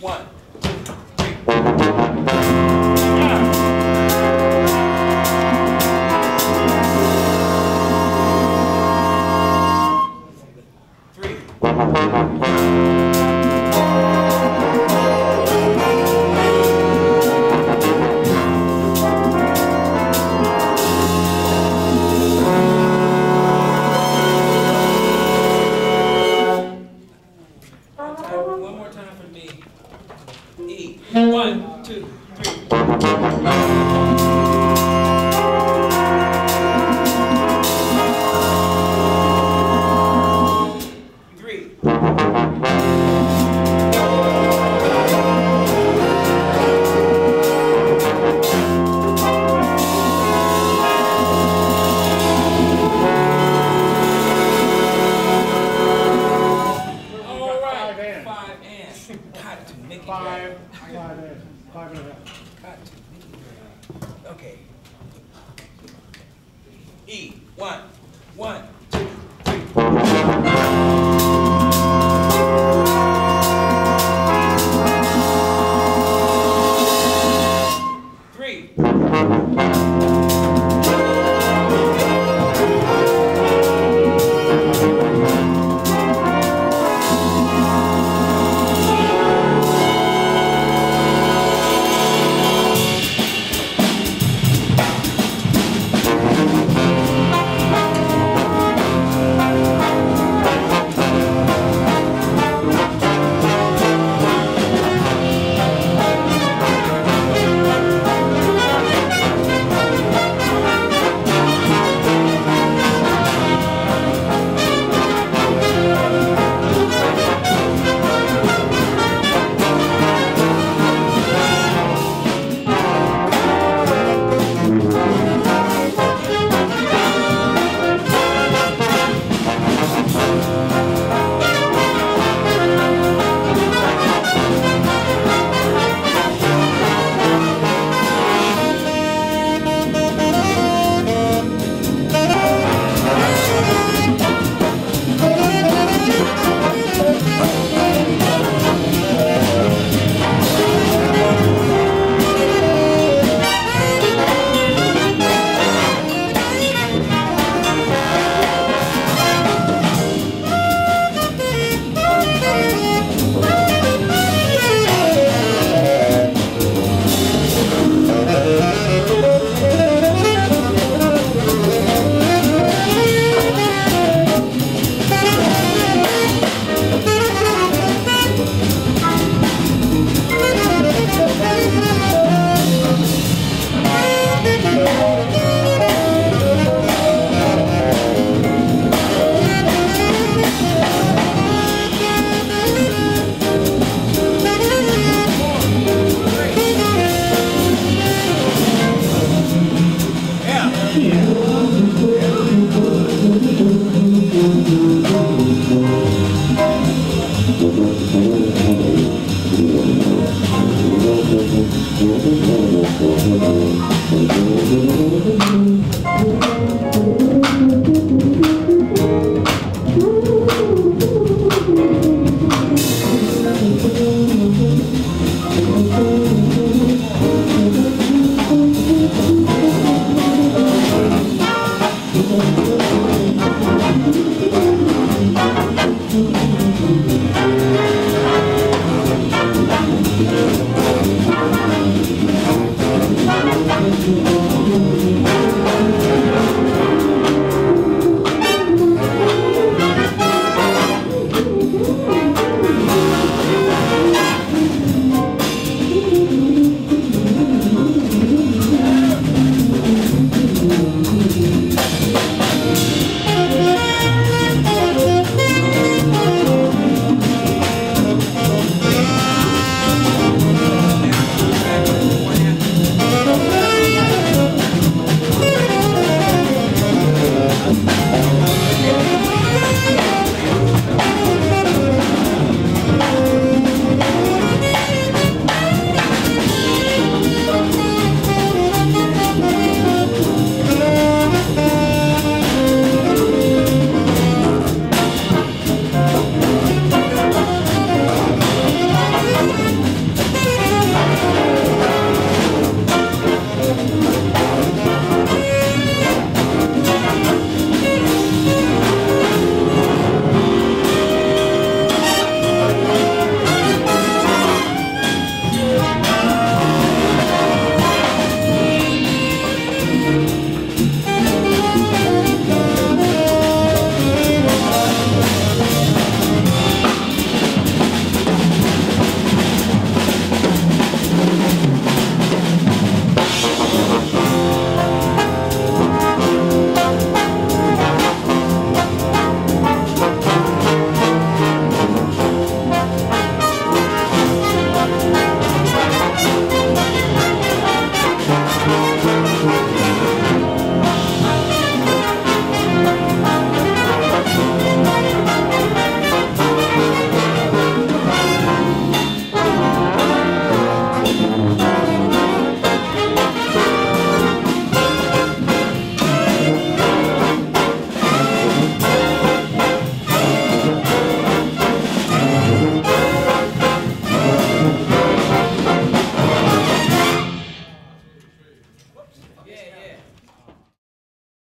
One, two, three. Three. And. Five and. Got to make it Five, five and, five and a half. Got to make it. Okay. E. One, one, Música